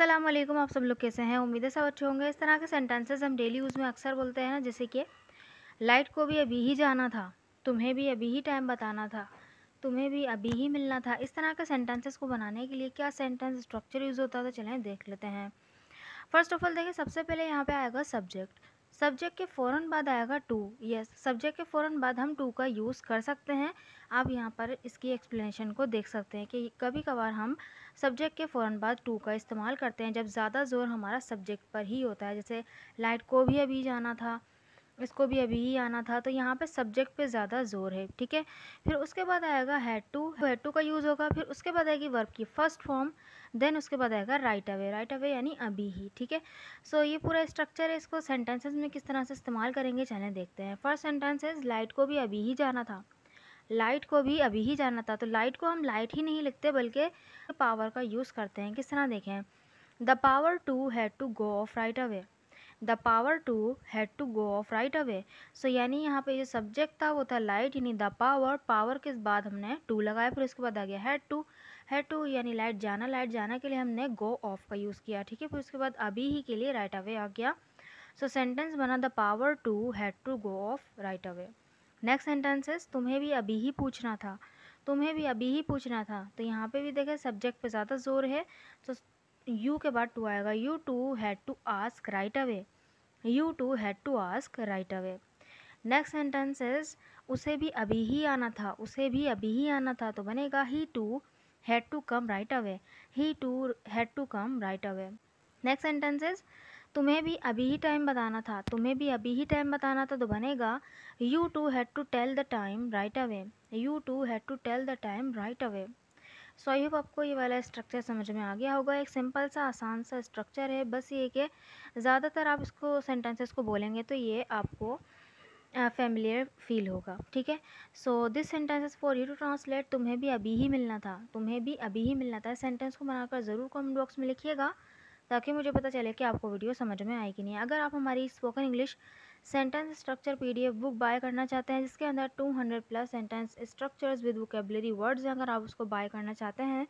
वालेकुम आप सब लोग कैसे हैं? उम्मीद है सब अच्छे होंगे। इस तरह के सेंटेंसेस हम डेली यूज़ में अक्सर बोलते हैं ना, जैसे कि, लाइट को भी अभी ही जाना था, तुम्हें भी अभी ही टाइम बताना था, तुम्हें भी अभी ही मिलना था। इस तरह के सेंटेंसेस को बनाने के लिए क्या सेंटेंस स्ट्रक्चर यूज़ होता है तो चलें देख लेते हैं। फ़र्स्ट ऑफ़ ऑल देखिए, सबसे पहले यहाँ पे आएगा सब्जेक्ट सब्जेक्ट के फ़ौरन बाद आएगा टू। यस, सब्जेक्ट के फ़ौरन बाद हम टू का यूज़ कर सकते हैं। आप यहाँ पर इसकी एक्सप्लेनेशन को देख सकते हैं कि कभी कभार हम सब्जेक्ट के फ़ौरन बाद टू का इस्तेमाल करते हैं जब ज़्यादा ज़ोर हमारा सब्जेक्ट पर ही होता है। जैसे लाइट को भी अभी जाना था इसको भी अभी ही आना था तो यहाँ पे सब्जेक्ट पे ज़्यादा ज़ोर है, ठीक है? फिर उसके बाद आएगा हैड टू हैड टू का यूज़ होगा, फिर उसके बाद आएगी वर्ब की फ़र्स्ट फॉर्म देन उसके बाद आएगा राइट अवे राइट अवे यानी अभी ही, ठीक है? सो ये पूरा स्ट्रक्चर है, इसको सेंटेंसेस में किस तरह से इस्तेमाल करेंगे, चलें देखते हैं। फ़र्स्ट सेंटेंसेज लाइट को भी अभी ही जाना था। लाइट को भी अभी ही जाना था तो लाइट को हम लाइट ही नहीं लिखते, बल्कि पावर का यूज़ करते हैं। किस तरह देखें? The power to had to go off right away the power to had to go off right away. So यानी यहाँ पे जो सब्जेक्ट था, वो था लाइट, यानी द पावर पावर के बाद हमने टू लगाया, फिर उसके बाद आ गया हैड टू। हैड टू यानी लाइट जाना लाइट जाना के लिए हमने गो ऑफ़ का यूज़ किया, ठीक है? फिर उसके बाद अभी ही के लिए राइट अवे आ गया। सो सेंटेंस बना the power to had to go off right away. Next sentences तुम्हें भी अभी ही पूछना था। तुम्हें भी अभी ही पूछना था। तो यहाँ पे भी देखें, सब्जेक्ट पे ज़्यादा ज़ोर है। तो यू के बाद टू आएगा। You to had to ask right away you to had to ask right away next sentence is उसे भी अभी ही आना था। उसे भी अभी ही आना था। तो बनेगा he to had to come right away he to had to come right away next sentence is तुम्हें भी अभी ही टाइम बताना था। तुम्हें भी अभी ही टाइम बताना था। तो बनेगा you to had to tell the time right away you to had to tell the time right away so I hope आपको ये वाला स्ट्रक्चर समझ में आ गया होगा। एक सिंपल सा, आसान सा स्ट्रक्चर है। बस ये कि ज़्यादातर आप इसको सेंटेंसेस को बोलेंगे तो ये आपको फेमिलियर फील होगा। ठीक है? So this sentences for you to translate तुम्हें भी अभी ही मिलना था। तुम्हें भी अभी ही मिलना था। सेंटेंस को बनाकर ज़रूर कमेंट बॉक्स में लिखिएगा, ताकि मुझे पता चले कि आपको वीडियो समझ में आएगी नहीं। अगर आप हमारी spoken English sentence structure PDF book buy करना चाहते हैं, जिसके अंदर 200 plus sentence structures with vocabulary words अगर आप उसको बाय करना चाहते हैं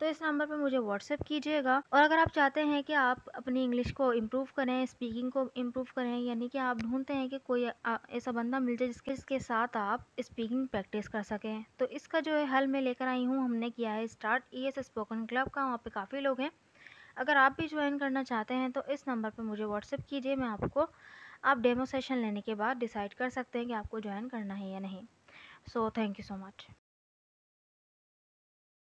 तो इस नंबर पर मुझे व्हाट्सएप कीजिएगा। और अगर आप चाहते हैं कि आप अपनी इंग्लिश को इम्प्रूव करें स्पीकिंग को इम्प्रूव करें, यानी कि आप ढूंढते हैं कि कोई ऐसा बंदा मिल जाए जिसके इसके साथ आप स्पीकिंग प्रैक्टिस कर सकें। तो इसका जो है हल मैं लेकर आई हूँ, हमने किया है start E S spoken club का वहाँ पर काफ़ी लोग हैं। अगर आप भी ज्वाइन करना चाहते हैं तो इस नंबर पर मुझे व्हाट्सएप कीजिए, मैं आपको आप डेमो सेशन लेने के बाद डिसाइड कर सकते हैं कि आपको ज्वाइन करना है या नहीं। So thank you so much